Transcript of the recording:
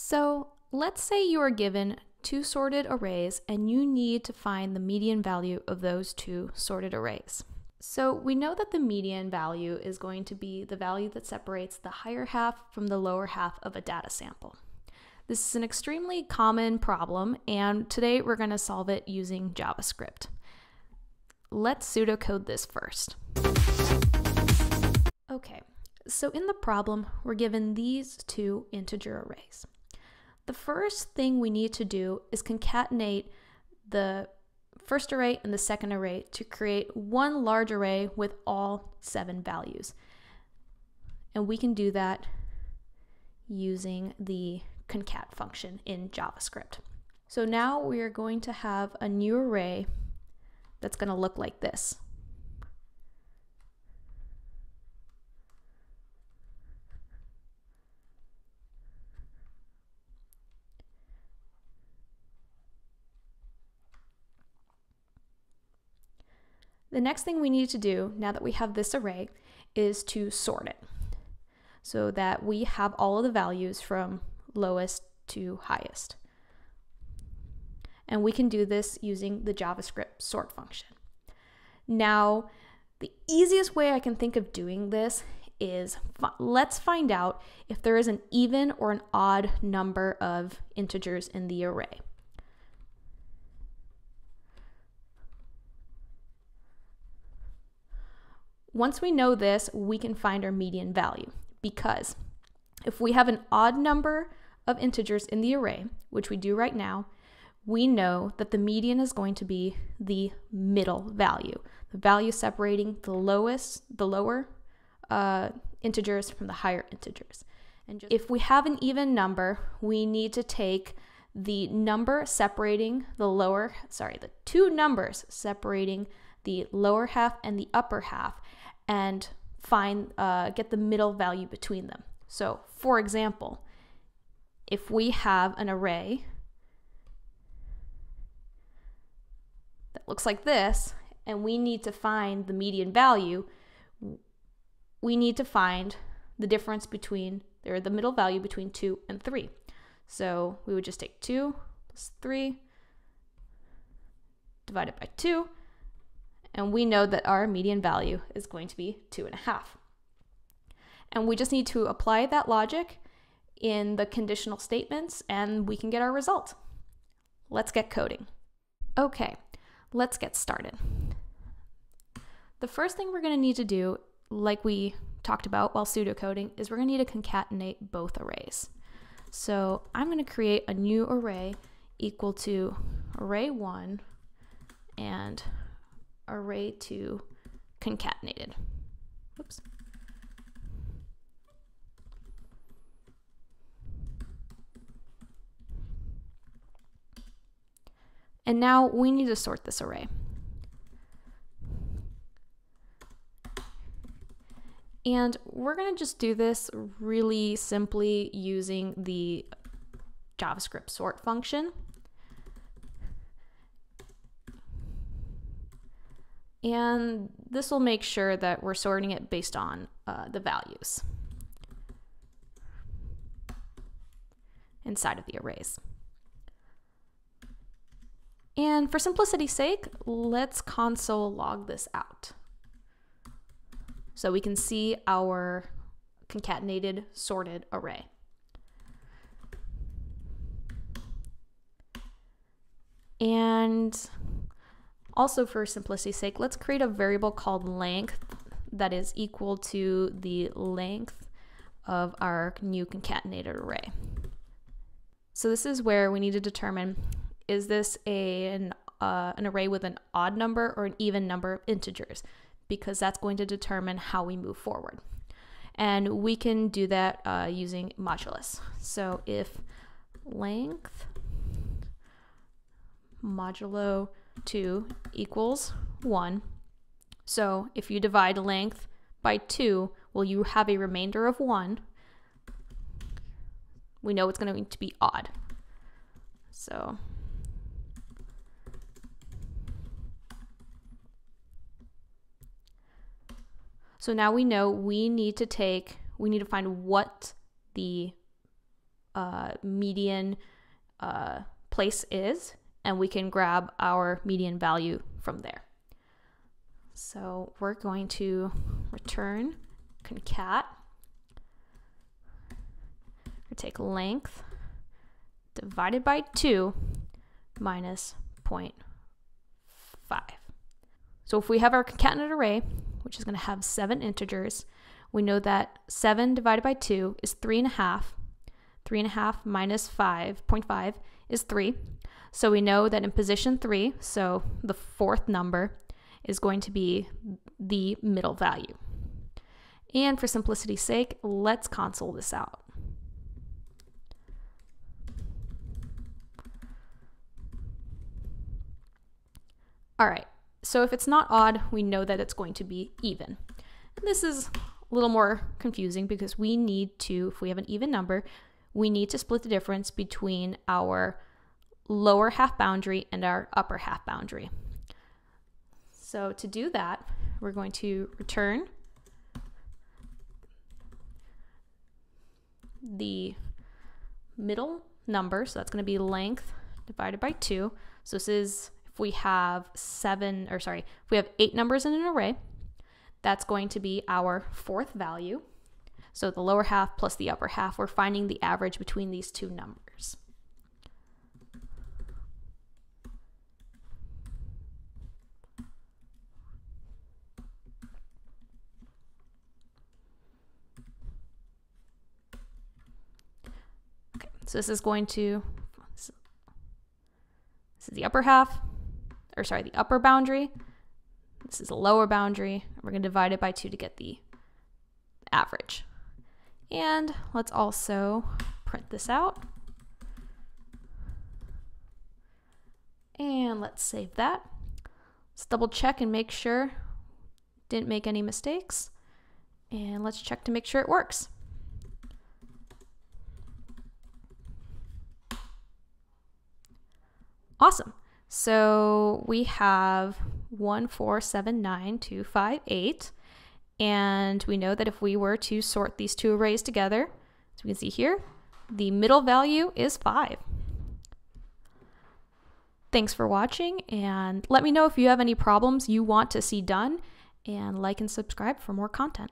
So let's say you are given two sorted arrays and you need to find the median value of those two sorted arrays. So we know that the median value is going to be the value that separates the higher half from the lower half of a data sample. This is an extremely common problem, and today we're going to solve it using JavaScript. Let's pseudocode this first. Okay, so in the problem, we're given these two integer arrays. The first thing we need to do is concatenate the first array and the second array to create one large array with all seven values. And we can do that using the concat function in JavaScript. So now we are going to have a new array that's going to look like this. The next thing we need to do now that we have this array is to sort it so that we have all of the values from lowest to highest. And we can do this using the JavaScript sort function. Now, the easiest way I can think of doing this is let's find out if there is an even or an odd number of integers in the array. Once we know this, we can find our median value because if we have an odd number of integers in the array, which we do right now, we know that the median is going to be the middle value, the value separating the lowest, the lower uh, integers from the higher integers. And if we have an even number, we need to take the number separating the lower, sorry, the two numbers separating the lower half and the upper half, and find uh, get the middle value between them. So, for example, if we have an array that looks like this, and we need to find the median value, we need to find the difference between, or the middle value between 2 and 3. So we would just take 2 plus 3 divided by 2, and we know that our median value is going to be two and a half. And we just need to apply that logic in the conditional statements and we can get our result. Let's get coding. Okay, let's get started. The first thing we're going to need to do, like we talked about while pseudocoding, is we're going to need to concatenate both arrays. So I'm going to create a new array equal to array 1 and array to concatenated. Oops. And now we need to sort this array. And we're going to just do this really simply using the JavaScript sort function. And this will make sure that we're sorting it based on uh, the values inside of the arrays. And for simplicity's sake, let's console log this out. So we can see our concatenated sorted array. And also for simplicity's sake, let's create a variable called length that is equal to the length of our new concatenated array. So this is where we need to determine, is this a, an, uh, an array with an odd number or an even number of integers? Because that's going to determine how we move forward. And we can do that uh, using modulus. So if length modulo 2 equals 1. So if you divide length by 2, will you have a remainder of 1? We know it's going to be odd. So So now we know we need to take, we need to find what the uh, median uh, place is, and we can grab our median value from there. So we're going to return concat. We take length divided by 2 minus 0.5. So if we have our concatenated array, which is going to have seven integers, we know that 7 divided by 2 is 3.5. 3.5 minus 5.5 is 3. So we know that in position 3, so the fourth number, is going to be the middle value. And for simplicity's sake, let's console this out. All right, so if it's not odd, we know that it's going to be even. And this is a little more confusing because we need to, if we have an even number, we need to split the difference between our lower half boundary and our upper half boundary. So to do that, we're going to return the middle number, so that's going to be length divided by 2. So this is if we have 7, or sorry, if we have 8 numbers in an array, that's going to be our fourth value. So the lower half plus the upper half, we're finding the average between these two numbers. Okay, so this is going to, this is the upper half, or sorry, the upper boundary. This is the lower boundary. We're going to divide it by 2 to get the average. And let's also print this out. And let's save that. Let's double check and make sure didn't make any mistakes. And let's check to make sure it works. Awesome. So we have 1479258. And we know that if we were to sort these two arrays together, as we can see here, the middle value is 5. Thanks for watching, and let me know if you have any problems you want to see done, and like and subscribe for more content.